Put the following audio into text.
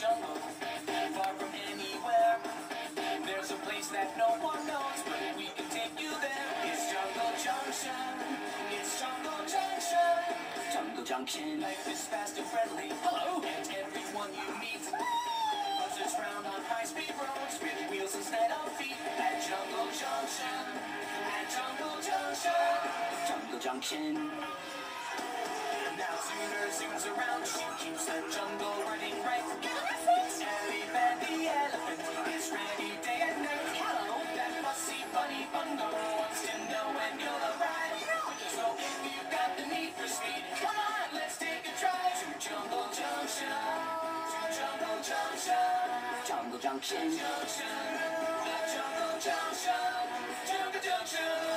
jungle, far from anywhere. There's a place that no one knows, but we can take you there. It's Jungle Junction. It's Jungle Junction. Jungle Junction. Life is fast and friendly. Hello, and everyone you meet. buzzes round on high-speed roads with wheels instead of feet. At Jungle Junction. At Jungle Junction. Jungle Junction. Now Zooter zooms around. She keeps the jungle. Junction. Jungle Junction. Jungle Junction.